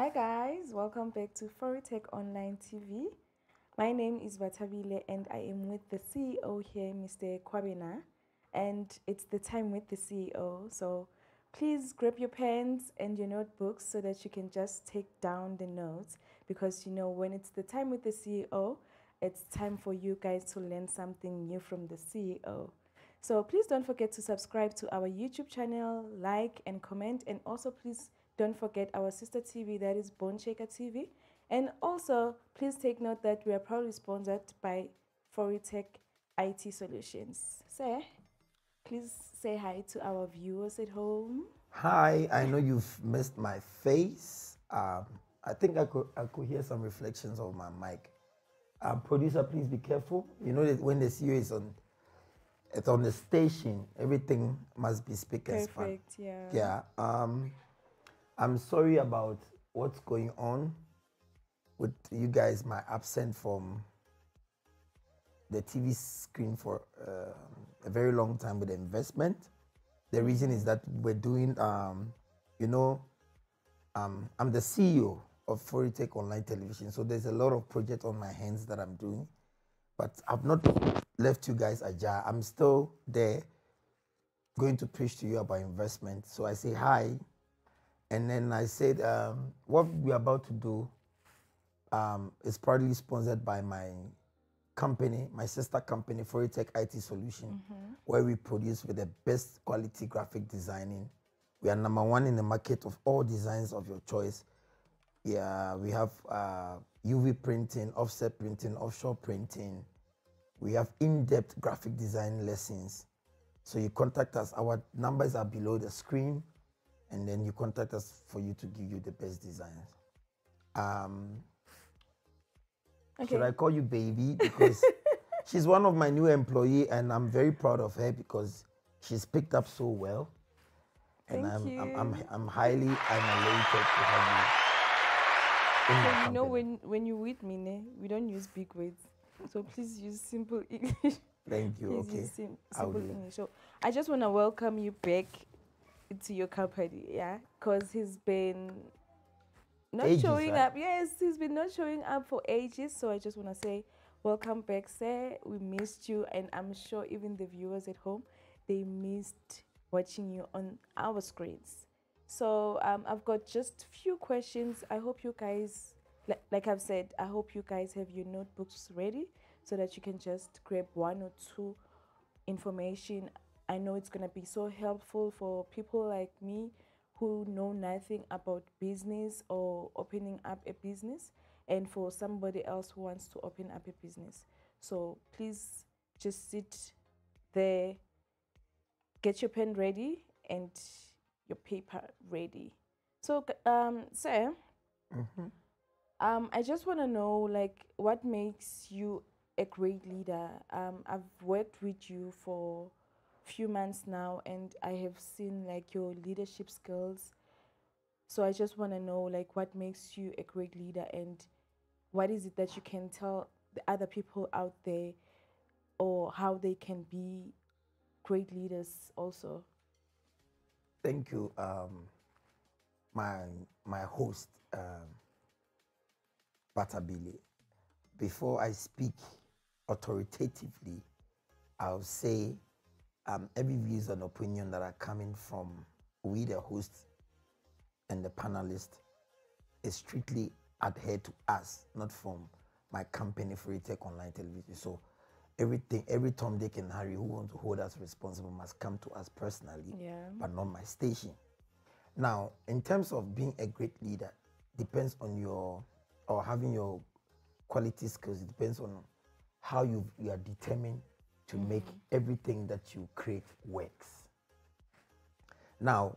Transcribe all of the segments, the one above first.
Hi guys, welcome back to Foritech Online TV. My name is Batabile and I am with the CEO here, Mr. Kwabena, and it's the time with the CEO. So please grab your pens and your notebooks so that you can just take down the notes because you know when it's the time with the CEO, it's time for you guys to learn something new from the CEO. So please don't forget to subscribe to our YouTube channel, like and comment, and also please don't forget our sister TV, that is Bone Shaker TV. And also, please take note that we are proudly sponsored by Foritech IT Solutions. Sir, please say hi to our viewers at home. Hi, I know you've missed my face. Um, I think I could I could hear some reflections of my mic. Um, producer, please be careful. You know that when the CEO is on, it's on the station. Everything must be speakers. Perfect, yeah. Yeah. Um, I'm sorry about what's going on with you guys. My absent from the TV screen for uh, a very long time with the investment. The reason is that we're doing, um, you know, um, I'm the CEO of Foritech Online Television, so there's a lot of projects on my hands that I'm doing, but I've not left you guys ajar. I'm still there, going to preach to you about investment. So I say hi and then I said, um, what we're about to do um, is partly sponsored by my company, my sister company, Foritech IT Solution, where we produce with the best quality graphic designing. We are number one in the market of all designs of your choice. Yeah, we have uh, UV printing, offset printing, offshore printing. We have in-depth graphic design lessons. So you contact us. Our numbers are below the screen and then you contact us for you to give you the best designs. Um, Should I call you baby because she's one of my new employee and I'm very proud of her because she's picked up so well. And Thank I'm, I'm, I'm, you. I'm highly elated to have you. So you know when when you with me, ne, we don't use big words. So please use simple English. Thank you. Please Okay. sim- simple. English. So I just want to welcome you back to your company, yeah, because he's been not Ages, showing right? up. Yes, he's been not showing up for ages. So I just want to say welcome back, sir. We missed you, and I'm sure even the viewers at home they missed watching you on our screens. So um, I've got just few questions. I hope you guys, like, like I've said, I hope you guys have your notebooks ready so that you can just grab one or two information. I know it's gonna be so helpful for people like me who know nothing about business or opening up a business, and for somebody else who wants to open up a business. So please just sit there, get your pen ready and your paper ready. So, um, sir, Mhm. um, I just want to know, like, what makes you a great leader? Um, I've worked with you for few months now, and I have seen like your leadership skills. So I just want to know, like, what makes you a great leader, and what is it that you can tell the other people out there, or how they can be great leaders also. Thank you, um, my my host, um, Batabile. Before I speak authoritatively, I'll say um, every views and opinion that are coming from we, the host, and the panelist, is strictly adhered to us, not from my company, Foritech Online Television. So everything, every Tom, Dick, and Harry who want to hold us responsible must come to us personally, Yeah. but not my station. Now, in terms of being a great leader, depends on your or having your quality skills. It depends on how you you are determined to make everything that you create works. Now,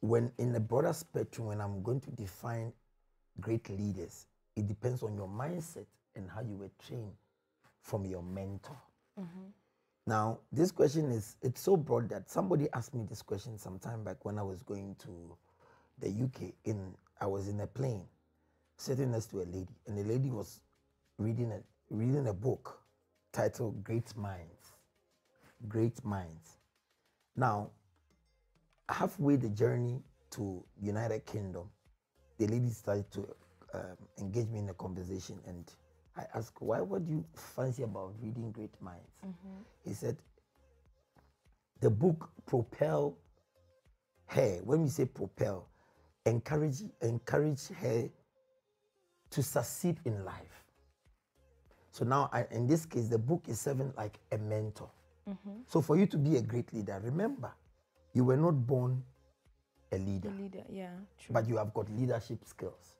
when in a broader spectrum, when I'm going to define great leaders, it depends on your mindset and how you were trained from your mentor. Mm-hmm. Now, this question is it's so broad that somebody asked me this question some time back when I was going to the UK. In I was in a plane, sitting next to a lady, and the lady was reading a reading a book titled Great Minds. Great Minds. Now, halfway the journey to United Kingdom, the lady started to um, engage me in a conversation, and I asked, "Why? would you fancy about reading Great Minds?" He said, "The book propel her. When we say propel, encourage encourage her to succeed in life. So now, I, in this case, the book is serving like a mentor. Mm-hmm. So for you to be a great leader, remember, you were not born a leader, The leader, yeah, true. but you have got leadership skills.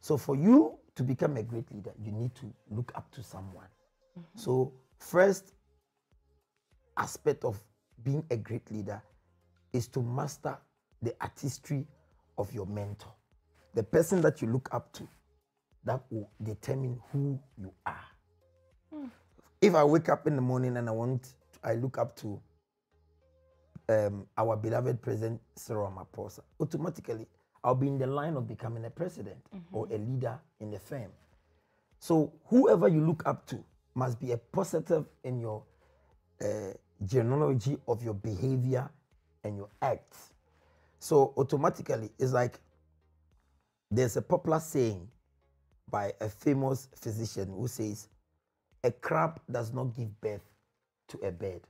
So for you to become a great leader, you need to look up to someone. Mm-hmm. So first aspect of being a great leader is to master the artistry of your mentor, the person that you look up to, that will determine who you are. If I wake up in the morning and I want, I look up to um, our beloved president Cyril Ramaphosa, automatically I'll be in the line of becoming a president or a leader in the firm. So whoever you look up to must be a positive in your uh, genealogy of your behavior and your acts. So automatically, it's like there's a popular saying by a famous physician who says, "A crab does not give birth to a bird.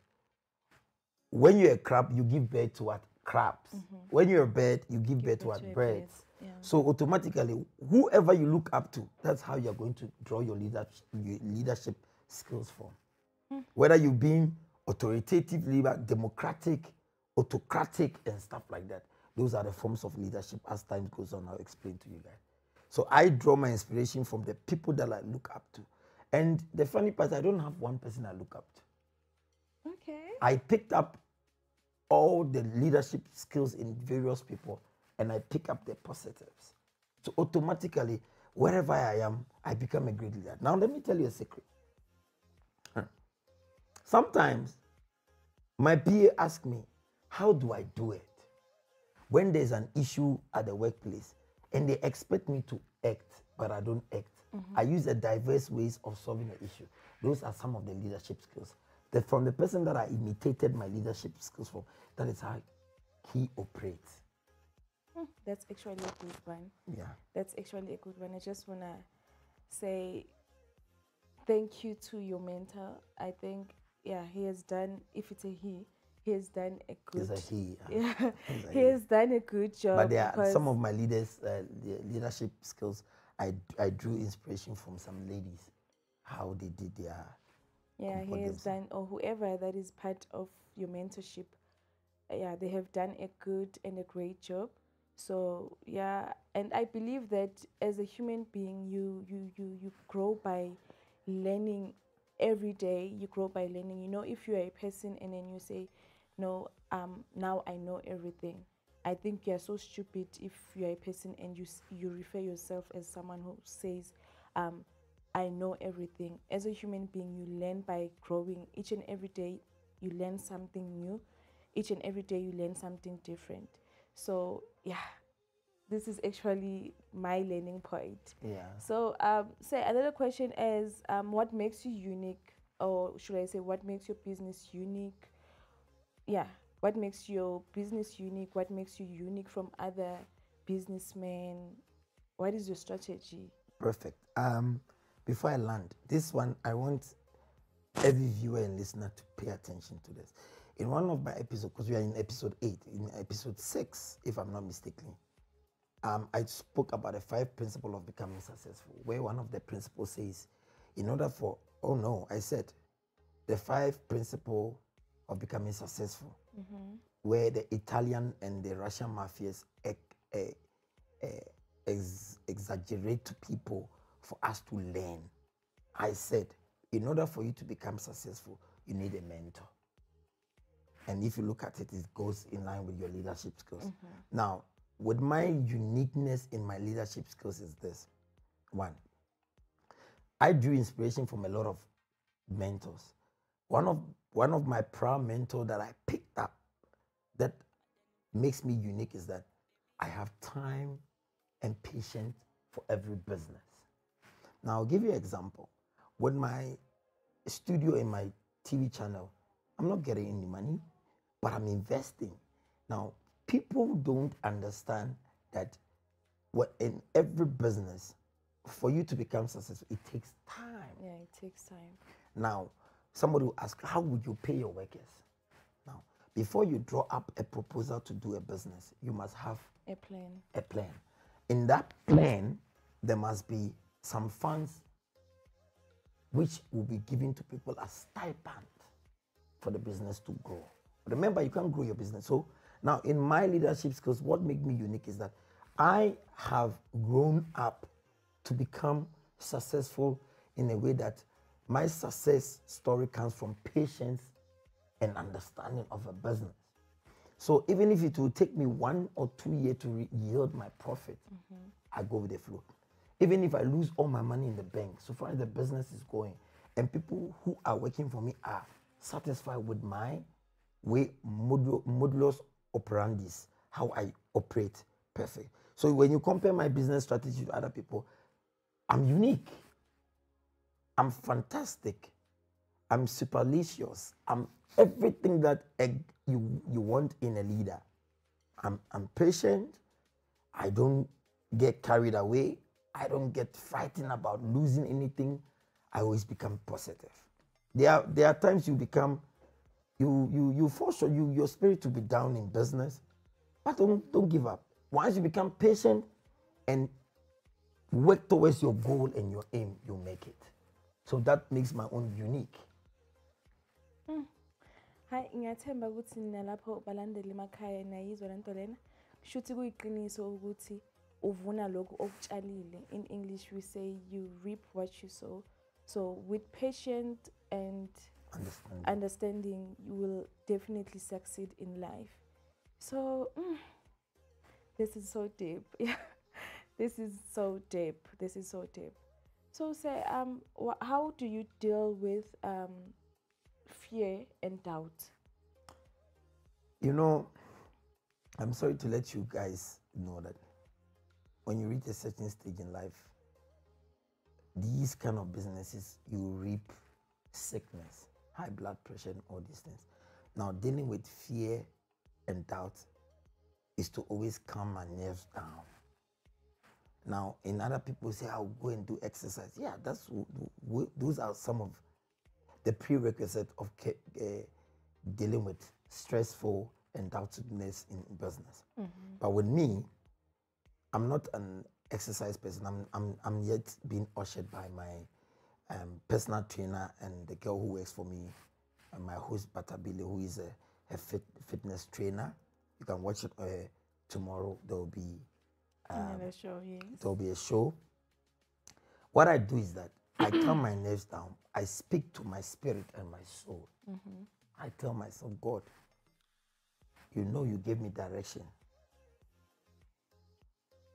When you're a crab, you give birth to what? Crabs. Mm-hmm. When you're a bird, you give, birth to birth what? to a Birds. bird, yeah. So automatically, whoever you look up to, that's how you're going to draw your leadership, your leadership skills from. Hmm. Whether you being authoritative leader, democratic, autocratic, and stuff like that. Those are the forms of leadership. As time goes on, I'll explain to you guys. So I draw my inspiration from the people that I look up to. And the funny part, I don't have one person I look up to. okay. I picked up all the leadership skills in various people and I pick up the positives. So automatically, wherever I am, I become a great leader. Now, let me tell you a secret. Sometimes my PA ask me, How do I do it? When there's an issue at the workplace and they expect me to act, but I don't act. I use a diverse ways of solving the issue. Those are some of the leadership skills. That from the person that I imitated my leadership skills from, that is how he operates. Hmm, That's actually a good one. Yeah. That's actually a good one. I just wanna say thank you to your mentor. I think yeah, he has done if it's a he, he has done a good a he. yeah, he he. has done a good job. But there are some of my leaders, uh, leadership skills, I, I drew inspiration from some ladies, how they did their. yeah, he has done or whoever that is part of your mentorship. Yeah, they have done a good and a great job. So yeah, and I believe that as a human being, you you you you grow by learning every day. You grow by learning. You know, if you are a person and then you say, "No, um, now I know everything," I think you are so stupid if you are a person and you you refer yourself as someone who says, um, I know everything. As a human being, you learn by growing. Each and every day, you learn something new. Each and every day, you learn something different. So, yeah, this is actually my learning point. Yeah. So, um, say another question is, um, what makes you unique, or should I say, what makes your business unique? Yeah, what makes your business unique? What makes you unique from other businessmen? What is your strategy? Perfect. Um, before I land, this one I want every viewer and listener to pay attention to this. In one of my episodes, because we are in episode eight, in episode six, if I'm not mistaken, um, I spoke about the five principles of becoming successful. Where one of the principles says, in order for oh no, I said the five principle of becoming successful, mm-hmm. where the Italian and the Russian mafias ex- ex- exaggerate to people for us to learn. I said, in order for you to become successful, you need a mentor. And if you look at it, it goes in line with your leadership skills. Mm-hmm. Now, with my uniqueness in my leadership skills is this one, I drew inspiration from a lot of mentors. One of one of my proud mentor that I picked up that makes me unique is that I have time and patience for every business. Now I'll give you an example. With my studio and my TV channel, I'm not getting any money, but I'm investing. Now, people don't understand that what in every business, for you to become successful, it takes time. Yeah, it takes time. Now, somebody will ask, how would you pay your workers? Now, before you draw up a proposal to do a business, you must have A plan. a plan. In that plan, there must be some funds which will be given to people as stipend for the business to grow. Remember, you can't grow your business. So now, in my leadership skills, what makes me unique is that I have grown up to become successful in a way that my success story comes from patience and understanding of a business. So even if it will take me one or two years to re- yield my profit, mm-hmm. I go with the flow. Even if I lose all my money in the bank, so far as the business is going, and people who are working for me are satisfied with my way modulo, modulus operandis, how I operate perfect. So when you compare my business strategy to other people, I'm unique. I'm fantastic. I'm superlicious. I'm everything that a, you you want in a leader. I'm I'm patient. I don't get carried away. I don't get frightened about losing anything. I always become positive. There are there are times you become you you you force you your spirit to be down in business, but don't don't give up. Once you become patient and work towards your goal and your aim, you make it. So that makes my own unique. hayi ngiyathemba ukuthi nalapho balandeli emakhaya nayizwa le nto lena. Shuthi kuyiqiniso ukuthi uvuna lokhu okutshalile. In english we say you reap what you sow. So with patience and Understand? understanding you will definitely succeed in life. So mm, this is so deep. Yeah this is so deep. This is so deep so say um how do you deal with um fear and doubt You know, I'm sorry to let you guys know that when you reach a certain stage in life, these kind of businesses, you reap sickness, high blood pressure, and all these things. Now, dealing with fear and doubt is to always calm my nerves down. Now, in other people say, I'll go and do exercise. Yeah, that's those are some of the prerequisite of uh, dealing with stressful and doubtedness in business. But with me, I'm not an exercise person. I'm, I'm, I'm yet being ushered by my um, personal trainer and the girl who works for me, and my host, Batabile, who is a, a fit, fitness trainer. You can watch it uh, tomorrow. There will be another um, show yes there will be a show. What I do is that I calm my nerves down. I speak to my spirit and my soul. I tell myself, God, you know you gave me direction.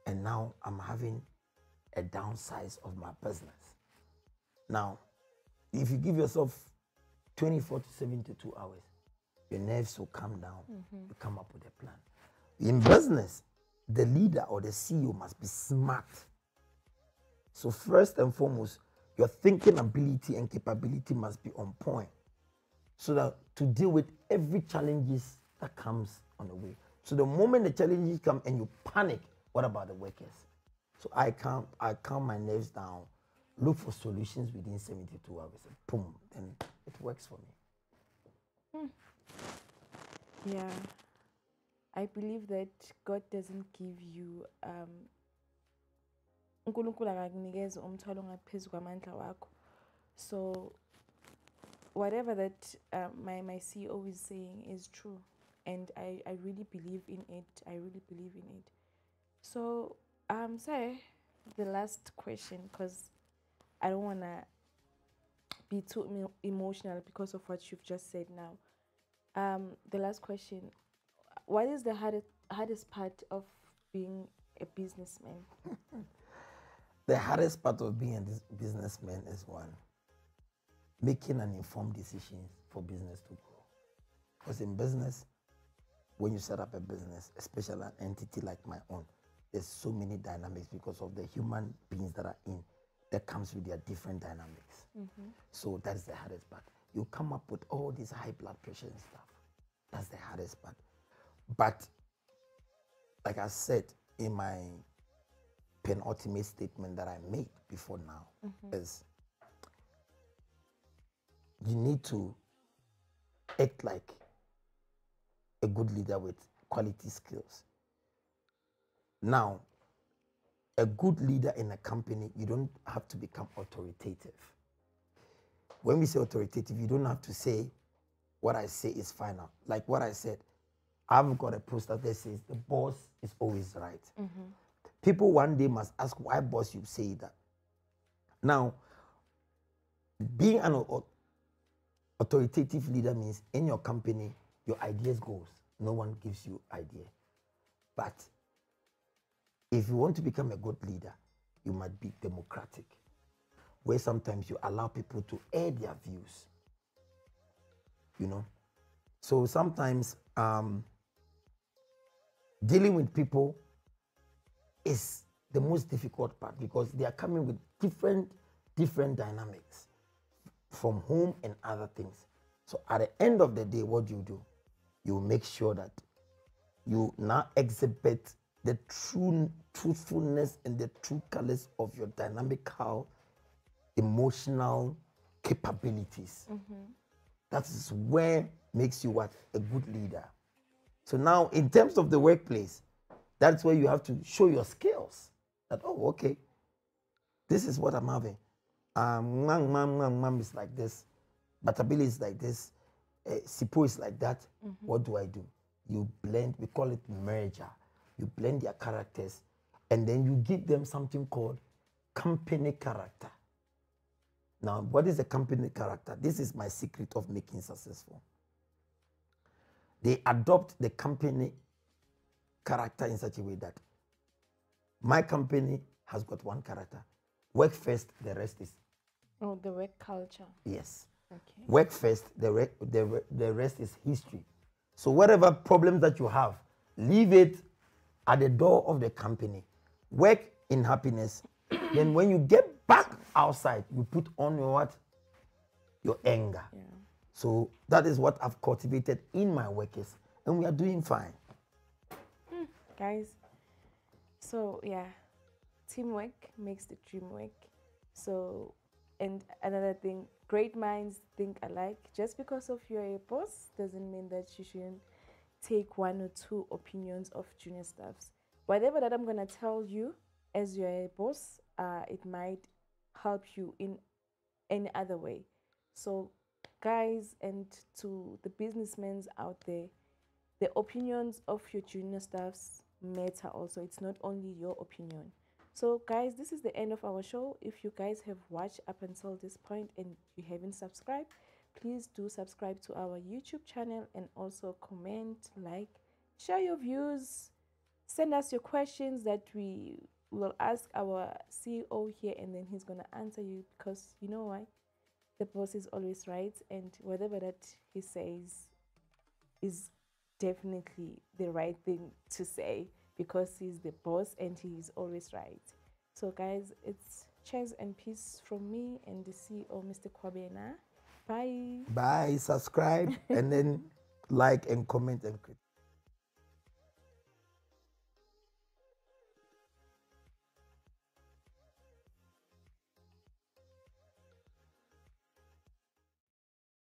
And now I'm having a downsize of my business. Now, if you give yourself 24 to 72 hours, your nerves will calm down. You come up with a plan. In business, the leader or the CEO must be smart. So, first and foremost, your thinking ability and capability must be on point so that to deal with every challenges that comes on the way. So the moment the challenges come and you panic, what about the workers? So I calm, I calm my nerves down, look for solutions within 72 hours, and boom, then it works for me. Hmm. yeah i believe that god doesn't give you um unkulunkulu akakunikeza umthwalo ongaphezu kwamandla wakho. So whatever that um, my, my ceo is saying is true and I, I really believe in it. I really believe in it. So um say the last question because i don't want to be too emotional because of what you've just said now. Um the last question what is the hardest hardest part of being a businessman The hardest part of being a businessman is one, making an informed decision for business to grow. Because in business, when you set up a business, especially an entity like my own, there's so many dynamics because of the human beings that are in that comes with their different dynamics. Mm-hmm. So that's the hardest part. You come up with all these high blood pressure and stuff. That's the hardest part. But like I said in my penultimate statement that I made before now mm-hmm. is you need to act like a good leader with quality skills. Now, a good leader in a company, you don't have to become authoritative. When we say authoritative, you don't have to say what I say is final. Like what I said, I've got a poster that says the boss is always right. People one day must ask why boss you say that. Now, being an authoritative leader means in your company, your ideas goes. No one gives you idea. But if you want to become a good leader, you must be democratic, where sometimes you allow people to air their views. You know, so sometimes um, dealing with people is the most difficult part because they are coming with different different dynamics from home and other things. So at the end of the day, what do you do? You make sure that you now exhibit the true truthfulness and the true colors of your dynamical emotional capabilities. Mm-hmm. That is where makes you what a good leader. So now, in terms of the workplace, that's where you have to show your skills. That oh, okay, this is what I'm having. Um, mwah, mwah, mwah is like this, Batabile is like this, uh, Sipho is like that. What do I do? You blend. We call it merger. You blend their characters, and then you give them something called company character. Now, what is a company character? This is my secret of making successful. They adopt the company character in such a way that my company has got one character. Work first, the rest is Oh, the work culture. yes. Okay. Work first, the, re- the, re- the rest is history. So, whatever problems that you have, leave it at the door of the company. Work in happiness. then, when you get back outside, you put on your what? Your anger. Yeah. So, that is what I've cultivated in my workers, and we are doing fine. guys. So yeah teamwork makes the dream work. So and another thing great minds think alike. Just because of you're a boss doesn't mean that you shouldn't take one or two opinions of junior staffs. Whatever that i'm to tell you as you're a boss uh, it might help you in any other way. So guys and to the businessmen out there the opinions of your junior staffs matter also. It's not only your opinion. So guys this is the end of our show. If you guys have watched up until this point and you haven't subscribed please do subscribe to our youtube channel and also comment like share your views. Send us your questions that we will ask our ceo here and then he's going to answer you because you know why the boss is always right and whatever that he says is definitely the right thing to say because he's the boss and he is always right. So, guys, it's cheers and peace from me and the CEO, Mr. Kwabena. Bye. Bye, subscribe, and then like and comment and critique.